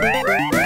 Bye.